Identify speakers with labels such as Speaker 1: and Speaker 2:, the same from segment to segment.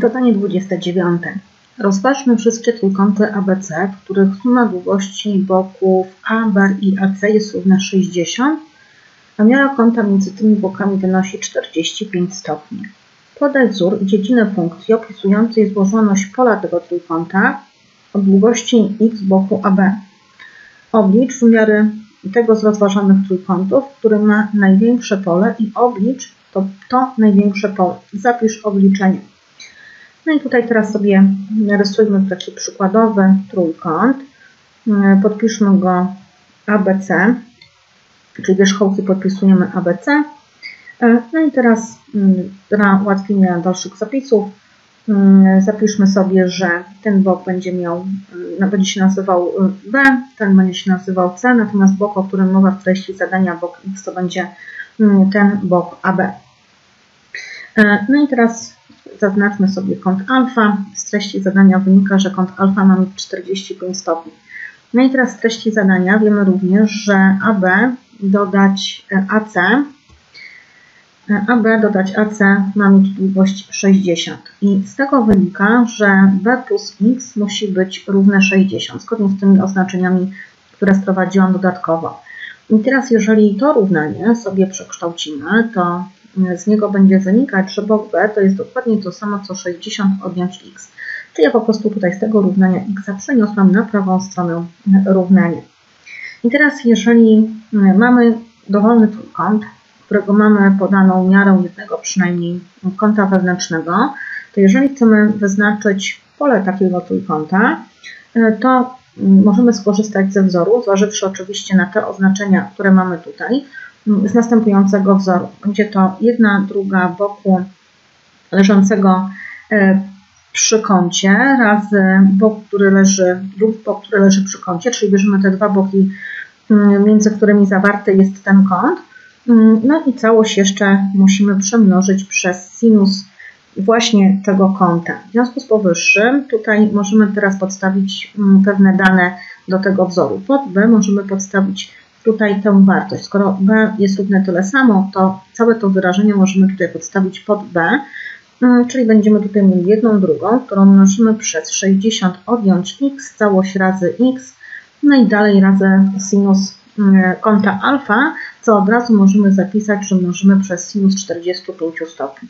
Speaker 1: Zadanie 29. Rozważmy wszystkie trójkąty ABC, których suma długości boków A, B i AC jest równa 60, a miara kąta między tymi bokami wynosi 45 stopni. Podaj wzór i dziedzinę funkcji opisującej złożoność pola tego trójkąta o długości x boku AB. Oblicz wymiary tego z rozważanych trójkątów, który ma największe pole i oblicz to, to największe pole. Zapisz obliczenie. No i tutaj teraz sobie narysujmy taki przykładowy trójkąt. Podpiszmy go ABC, czyli wierzchołki podpisujemy ABC. No i teraz dla ułatwienia dalszych zapisów zapiszmy sobie, że ten bok będzie miał, będzie się nazywał B, ten będzie się nazywał C, natomiast bok, o którym mowa w treści zadania, bok X, to będzie ten bok AB. No i teraz zaznaczmy sobie kąt alfa. Z treści zadania wynika, że kąt alfa ma mieć 45 stopni. No i teraz z treści zadania wiemy również, że AB dodać AC, AB dodać AC ma mieć długość 60. I z tego wynika, że B plus X musi być równe 60, zgodnie z tymi oznaczeniami, które sprowadziłam dodatkowo. I teraz jeżeli to równanie sobie przekształcimy, to z niego będzie wynikać, że bok B to jest dokładnie to samo co 60 odjąć x. Czyli ja po prostu tutaj z tego równania x przeniosłam na prawą stronę równania. I teraz jeżeli mamy dowolny trójkąt, którego mamy podaną miarę jednego przynajmniej kąta wewnętrznego, to jeżeli chcemy wyznaczyć pole takiego trójkąta, to możemy skorzystać ze wzoru, zważywszy oczywiście na te oznaczenia, które mamy tutaj, z następującego wzoru. Będzie to jedna druga boku leżącego przy kącie razy bok, który leży, drugi bok, który leży przy kącie, czyli bierzemy te dwa boki, między którymi zawarty jest ten kąt. No i całość jeszcze musimy przemnożyć przez sinus właśnie tego kąta. W związku z powyższym tutaj możemy teraz podstawić pewne dane do tego wzoru. Pod B możemy podstawić tutaj tę wartość. Skoro B jest równe tyle samo, to całe to wyrażenie możemy tutaj podstawić pod B, czyli będziemy tutaj mieli jedną drugą, którą mnożymy przez 60 odjąć x, całość razy x, no i dalej razy sinus kąta alfa, co od razu możemy zapisać, że mnożymy przez sinus 45 stopni.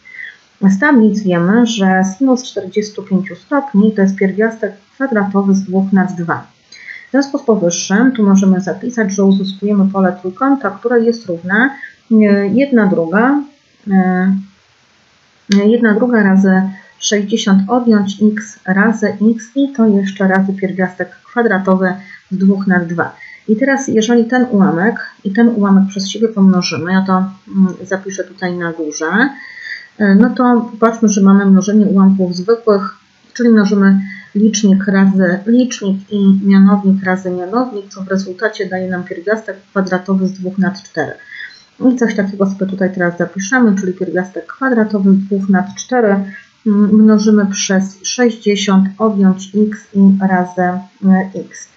Speaker 1: Z tablic wiemy, że sinus 45 stopni to jest pierwiastek kwadratowy z 2 nad 2. W związku z powyższym tu możemy zapisać, że uzyskujemy pole trójkąta, które jest równe 1 druga, 1 druga razy 60 odjąć x razy x i to jeszcze razy pierwiastek kwadratowy z 2 na 2. I teraz jeżeli ten ułamek i ten ułamek przez siebie pomnożymy, ja to zapiszę tutaj na górze, no to popatrzmy, że mamy mnożenie ułamków zwykłych, czyli mnożymy licznik razy licznik i mianownik razy mianownik, co w rezultacie daje nam pierwiastek kwadratowy z 2 nad 4. I coś takiego sobie tutaj teraz zapiszemy, czyli pierwiastek kwadratowy z 2 nad 4 mnożymy przez 60 odjąć x i razy x.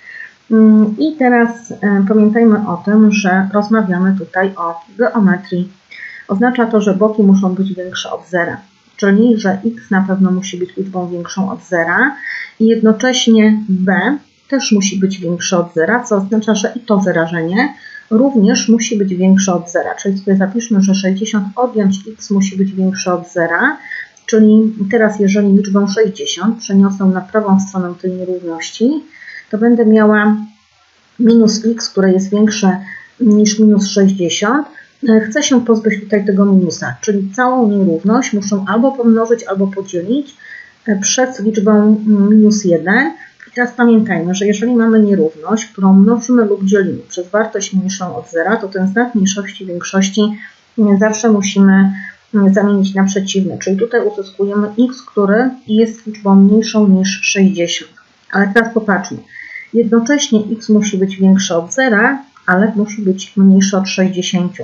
Speaker 1: I teraz pamiętajmy o tym, że rozmawiamy tutaj o geometrii. Oznacza to, że boki muszą być większe od zera, czyli że x na pewno musi być liczbą większą od zera i jednocześnie b też musi być większe od zera, co oznacza, że i to wyrażenie również musi być większe od zera. Czyli sobie zapiszmy, że 60 odjąć x musi być większe od zera, czyli teraz jeżeli liczbę 60 przeniosę na prawą stronę tej nierówności, to będę miała minus x, które jest większe niż minus 60. Chcę się pozbyć tutaj tego minusa, czyli całą nierówność muszę albo pomnożyć, albo podzielić przez liczbę minus 1. I teraz pamiętajmy, że jeżeli mamy nierówność, którą mnożymy lub dzielimy przez wartość mniejszą od zera, to ten znak mniejszości większości zawsze musimy zamienić na przeciwny. Czyli tutaj uzyskujemy x, który jest liczbą mniejszą niż 60. Ale teraz popatrzmy. Jednocześnie x musi być większe od zera, ale musi być mniejsze od 60.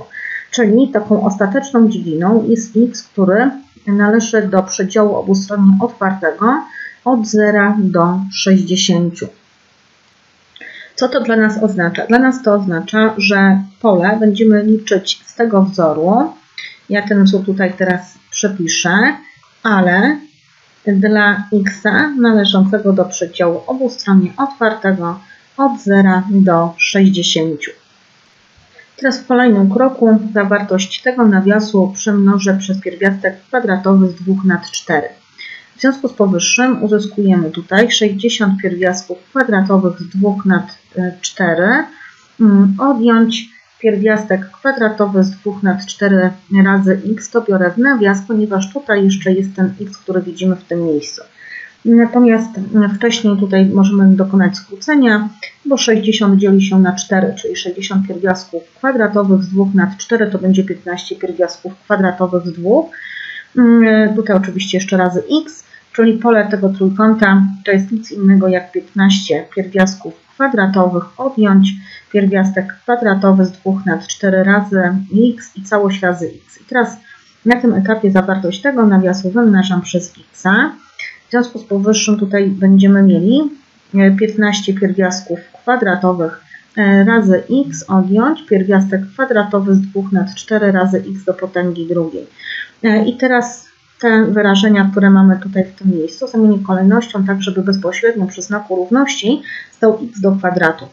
Speaker 1: Czyli taką ostateczną dziedziną jest x, który należy do przedziału obustronnie otwartego od 0 do 60. Co to dla nas oznacza? Dla nas to oznacza, że pole będziemy liczyć z tego wzoru. Ja ten wzór tutaj teraz przepiszę, ale dla x należącego do przedziału obustronnie otwartego od 0 do 60. Teraz w kolejnym kroku zawartość tego nawiasu przemnożę przez pierwiastek kwadratowy z 2 nad 4. W związku z powyższym uzyskujemy tutaj 60 pierwiastków kwadratowych z 2 nad 4, mm, odjąć pierwiastek kwadratowy z 2 nad 4 razy x, to biorę w nawias, ponieważ tutaj jeszcze jest ten x, który widzimy w tym miejscu. Natomiast wcześniej tutaj możemy dokonać skrócenia, bo 60 dzieli się na 4, czyli 60 pierwiastków kwadratowych z 2 nad 4 to będzie 15 pierwiastków kwadratowych z 2. Mm, tutaj oczywiście jeszcze razy x, czyli pole tego trójkąta to jest nic innego jak 15 pierwiastków kwadratowych odjąć pierwiastek kwadratowy z 2 nad 4 razy x i całość razy x. I teraz na tym etapie zawartość tego nawiasu wymnażam przez x. W związku z powyższym tutaj będziemy mieli 15 e, pierwiastków kwadratowych e, razy x odjąć pierwiastek kwadratowy z 2 nad 4 razy x do potęgi drugiej. E, I teraz te wyrażenia, które mamy tutaj w tym miejscu, zamienię kolejnością tak, żeby bezpośrednio przy znaku równości stał x do kwadratu.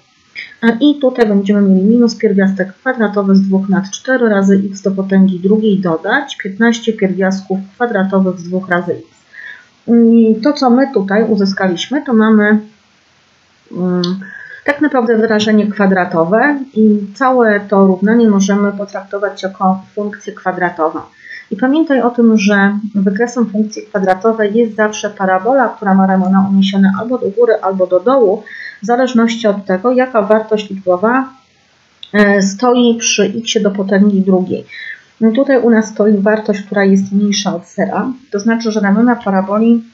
Speaker 1: I tutaj będziemy mieli minus pierwiastek kwadratowy z 2 nad 4 razy x do potęgi drugiej dodać 15 pierwiastków kwadratowych z 2 razy x. I to, co my tutaj uzyskaliśmy, to mamy mm, tak naprawdę wyrażenie kwadratowe i całe to równanie możemy potraktować jako funkcję kwadratową. I pamiętaj o tym, że wykresem funkcji kwadratowej jest zawsze parabola, która ma ramiona uniesione albo do góry, albo do dołu, w zależności od tego, jaka wartość liczbowa e, stoi przy x do potęgi drugiej. No tutaj u nas stoi wartość, która jest mniejsza od zera, to znaczy, że ramiona paraboli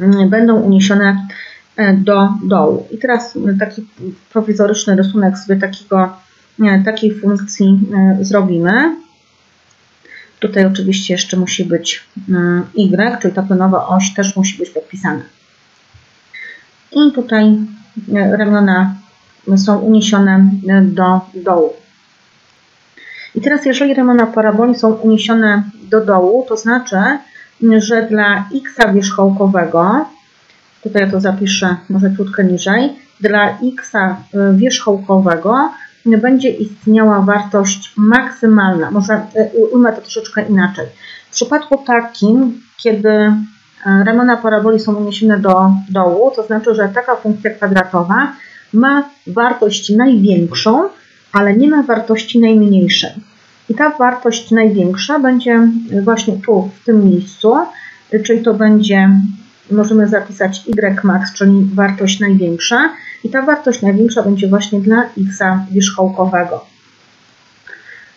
Speaker 1: mm, będą uniesione e, do dołu. I teraz taki prowizoryczny rysunek sobie takiego, takiej funkcji e, zrobimy. Tutaj oczywiście jeszcze musi być mm, y, czyli ta pionowa oś też musi być podpisana. I tutaj e, ramiona są uniesione do dołu. I teraz jeżeli ramiona paraboli są uniesione do dołu, to znaczy, że dla x wierzchołkowego, tutaj ja to zapiszę może krótkę niżej, dla x wierzchołkowego będzie istniała wartość maksymalna. Może e, ujmę to troszeczkę inaczej. W przypadku takim, kiedy ramiona paraboli są uniesione do dołu, to znaczy, że taka funkcja kwadratowa ma wartość największą, ale nie ma wartości najmniejszej. I ta wartość największa będzie właśnie tu, w tym miejscu, czyli to będzie, możemy zapisać y max, czyli wartość największa, i ta wartość największa będzie właśnie dla x wierzchołkowego.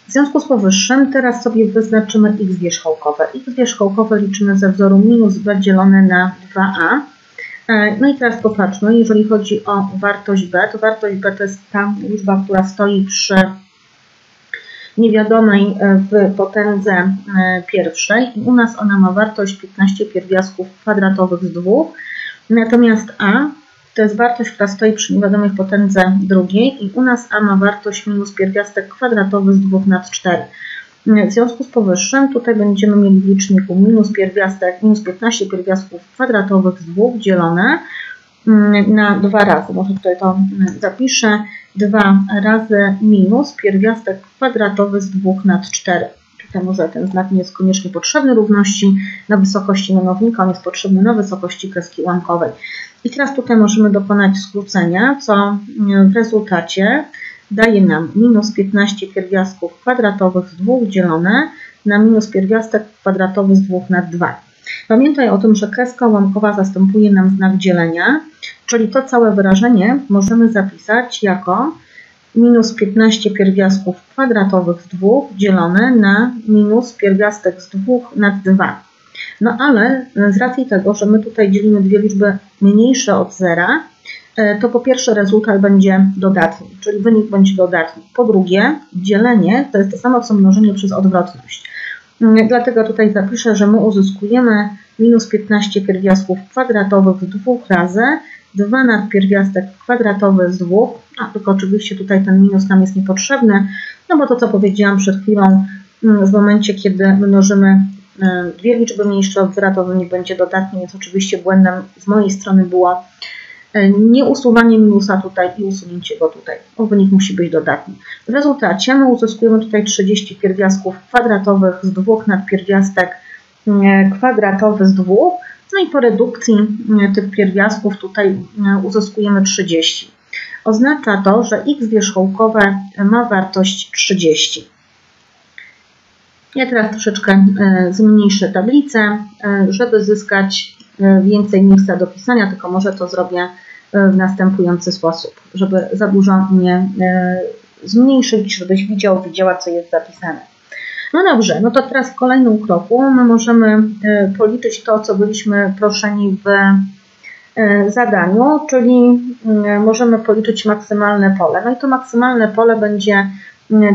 Speaker 1: W związku z powyższym teraz sobie wyznaczymy x wierzchołkowe. x wierzchołkowe liczymy ze wzoru minus b dzielone na 2a. E, no i teraz popatrzmy, jeżeli chodzi o wartość b, to wartość b to jest ta liczba, która stoi przy niewiadomej e, w potędze e, pierwszej. I u nas ona ma wartość 15 pierwiastków kwadratowych z 2, natomiast a to jest wartość, która stoi przy niewiadomej potędze drugiej. I u nas a ma wartość minus pierwiastek kwadratowy z 2 nad 4. W związku z powyższym tutaj będziemy mieli w liczniku minus pierwiastek, minus 15 pierwiastków kwadratowych z 2 dzielone mm, na dwa razy. Może tutaj to mm, zapiszę. 2 razy minus pierwiastek kwadratowy z 2 nad 4. Tutaj może ten znak nie jest koniecznie potrzebny równości na wysokości mianownika, on jest potrzebny na wysokości kreski ułamkowej. I teraz tutaj możemy dokonać skrócenia, co w rezultacie daje nam minus 15 pierwiastków kwadratowych z 2 dzielone na minus pierwiastek kwadratowy z 2 na 2. Pamiętaj o tym, że kreska ułamkowa zastępuje nam znak dzielenia, czyli to całe wyrażenie możemy zapisać jako minus 15 pierwiastków kwadratowych z 2 dzielone na minus pierwiastek z 2 na 2. No ale z racji tego, że my tutaj dzielimy dwie liczby mniejsze od zera, to po pierwsze rezultat będzie dodatni, czyli wynik będzie dodatni. Po drugie, dzielenie to jest to samo co mnożenie przez odwrotność. Mm, dlatego tutaj zapiszę, że my uzyskujemy minus 15 pierwiastków kwadratowych z dwóch razy, 2 nad pierwiastek kwadratowy z dwóch, a tylko oczywiście tutaj ten minus nam jest niepotrzebny, no bo to co powiedziałam przed chwilą, mm, w momencie kiedy mnożymy dwie liczby mniejsze od zera, to wynik będzie dodatni, więc oczywiście błędem z mojej strony było nie usuwanie minusa tutaj i usunięcie go tutaj. O, wynik musi być dodatni. W rezultacie my uzyskujemy tutaj 30 pierwiastków kwadratowych z dwóch nadpierwiastek kwadratowy z dwóch. No i po redukcji tych pierwiastków tutaj uzyskujemy 30. Oznacza to, że x wierzchołkowe ma wartość 30. Ja teraz troszeczkę e, zmniejszę tablicę, e, żeby zyskać e, więcej miejsca do pisania, tylko może to zrobię w następujący sposób, żeby za dużo nie zmniejszyć, żebyś widział, widziała, co jest zapisane. No dobrze, no to teraz w kolejnym kroku my możemy policzyć to, co byliśmy proszeni w zadaniu, czyli możemy policzyć maksymalne pole. No i to maksymalne pole będzie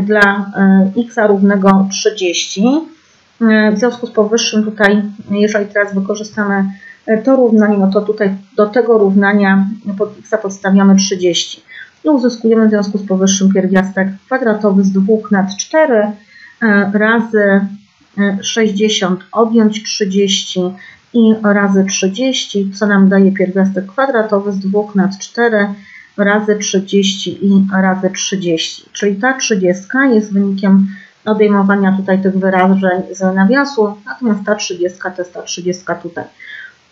Speaker 1: dla e, x równego 30. E, w związku z powyższym tutaj, jeżeli teraz wykorzystamy e, to równanie, no to tutaj do tego równania pod podstawiamy 30. I uzyskujemy w związku z powyższym pierwiastek kwadratowy z 2 nad 4 razy 60 odjąć 30 i razy 30, co nam daje pierwiastek kwadratowy z 2 nad 4 razy 30 i razy 30. Czyli ta 30 jest wynikiem odejmowania tutaj tych wyrażeń z nawiasu, natomiast ta 30 to jest ta 30 tutaj.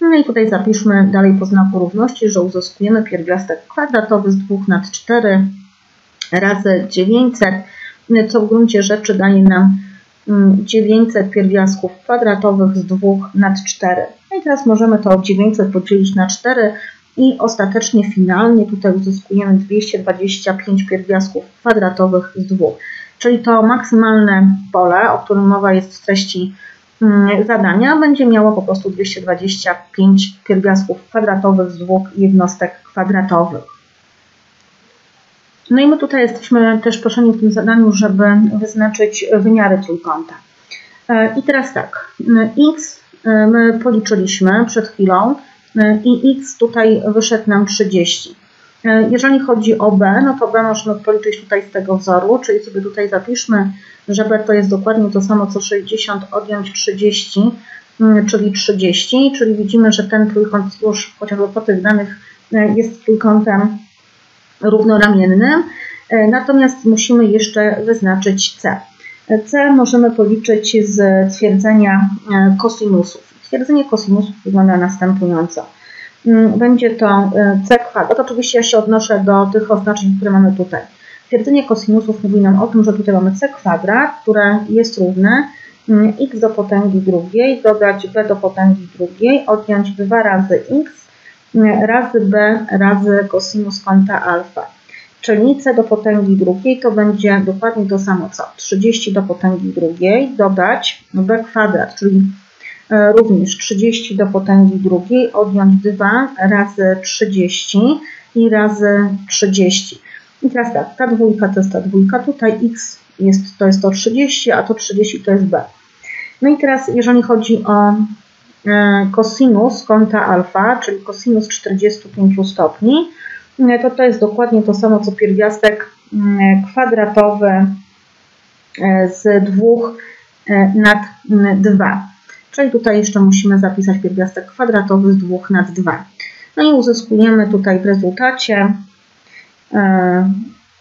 Speaker 1: No i tutaj zapiszmy dalej po znaku równości, że uzyskujemy pierwiastek kwadratowy z 2 nad 4 razy 900, co w gruncie rzeczy daje nam 900 mm, pierwiastków kwadratowych z 2 nad 4. No i teraz możemy to 900 podzielić na 4, i ostatecznie finalnie tutaj uzyskujemy 225 pierwiastków kwadratowych z dwóch. Czyli to maksymalne pole, o którym mowa jest w treści zadania, będzie miało po prostu 225 pierwiastków kwadratowych z dwóch jednostek kwadratowych. No i my tutaj jesteśmy też proszeni w tym zadaniu, żeby wyznaczyć wymiary trójkąta. E, I teraz tak, x e, my policzyliśmy przed chwilą, i x tutaj wyszedł nam 30. E, jeżeli chodzi o b, no to b możemy policzyć tutaj z tego wzoru, czyli sobie tutaj zapiszmy, że b to jest dokładnie to samo co 60 odjąć 30, mm, czyli 30, czyli widzimy, że ten trójkąt już chociażby po tych danych e, jest trójkątem równoramiennym, e, natomiast musimy jeszcze wyznaczyć c. c możemy policzyć z twierdzenia kosinusów. Stwierdzenie kosinusów wygląda następująco. Mm, będzie to c kwadrat. Oczywiście ja się odnoszę do tych oznaczeń, które mamy tutaj. Stwierdzenie kosinusów mówi nam o tym, że tutaj mamy c kwadrat, które jest równe mm, x do potęgi drugiej, dodać b do potęgi drugiej, odjąć 2 razy x mm, razy b razy kosinus kąta alfa. Czyli c do potęgi drugiej to będzie dokładnie to samo co 30 do potęgi drugiej dodać b kwadrat, czyli również 30 do potęgi drugiej, odjąć 2 razy 30 i razy 30. I teraz tak, ta dwójka to jest ta dwójka, tutaj x jest, to jest to 30, a to 30 to jest b. No i teraz jeżeli chodzi o e, kosinus kąta alfa, czyli kosinus 45 stopni, e, to to jest dokładnie to samo co pierwiastek kwadratowy z 2 nad 2. Czyli tutaj jeszcze musimy zapisać pierwiastek kwadratowy z 2 nad 2. No i uzyskujemy tutaj w rezultacie, e,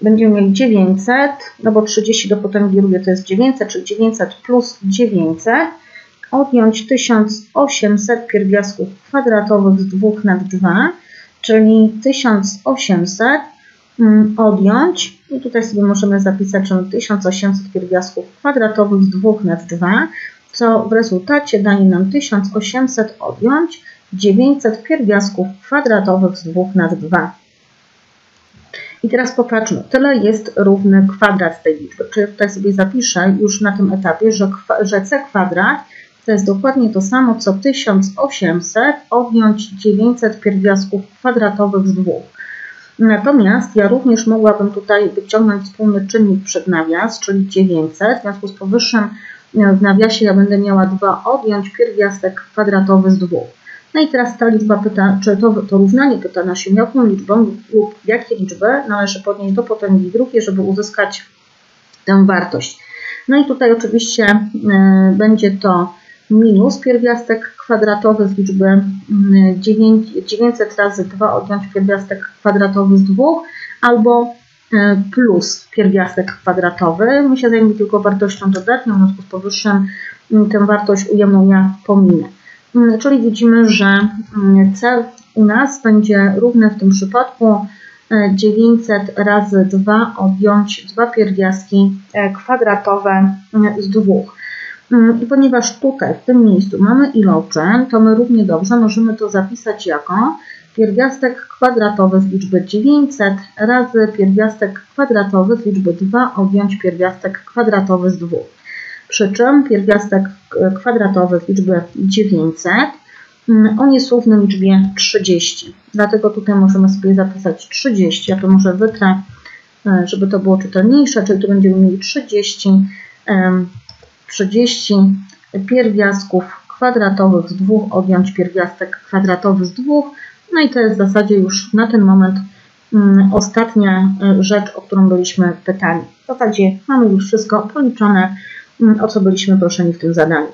Speaker 1: będziemy mieli 900, no bo 30 do potęgi drugiej to jest 900, czyli 900 plus 900, odjąć 1800 pierwiastków kwadratowych z 2 nad 2, czyli 1800 mm, odjąć, i tutaj sobie możemy zapisać, że 1800 pierwiastków kwadratowych z 2 nad 2, co w rezultacie daje nam 1800 odjąć 900 pierwiastków kwadratowych z 2 na 2. I teraz popatrzmy, tyle jest równy kwadrat tej liczby. Czyli tutaj sobie zapiszę już na tym etapie, że, że c kwadrat to jest dokładnie to samo, co 1800 odjąć 900 pierwiastków kwadratowych z 2. Natomiast ja również mogłabym tutaj wyciągnąć wspólny czynnik przed nawias, czyli 900. W związku z powyższym w nawiasie ja będę miała 2 odjąć pierwiastek kwadratowy z 2. No i teraz ta liczba pyta, czy to, to równanie pyta nas się, jaką liczbą lub jakie liczby należy podnieść do potęgi drugiej, żeby uzyskać tę wartość. No i tutaj oczywiście y, będzie to minus pierwiastek kwadratowy z liczby 900 razy 2 odjąć pierwiastek kwadratowy z 2 albo e, plus pierwiastek kwadratowy. My się zajmiemy tylko wartością dodatnią, w związku z powyższym tę wartość ujemną ja pominę. Czyli widzimy, że C u nas będzie równy w tym przypadku 900 e, razy 2 odjąć 2 pierwiastki e, kwadratowe z 2. Mm, I ponieważ tutaj, w tym miejscu mamy iloczyn, to my równie dobrze możemy to zapisać jako pierwiastek kwadratowy z liczby 900 razy pierwiastek kwadratowy z liczby 2 odjąć pierwiastek kwadratowy z 2. Przy czym pierwiastek kwadratowy z liczby 900 mm, on jest równy liczbie 30. Dlatego tutaj możemy sobie zapisać 30. Ja to może wytrę, e, żeby to było czytelniejsze, czyli tu będziemy mieli 30 30 pierwiastków kwadratowych z 2 odjąć pierwiastek kwadratowy z 2. No i to jest w zasadzie już na ten moment mm, ostatnia e, rzecz, o którą byliśmy pytani. W zasadzie mamy już wszystko policzone, mm, o co byliśmy proszeni w tym zadaniu.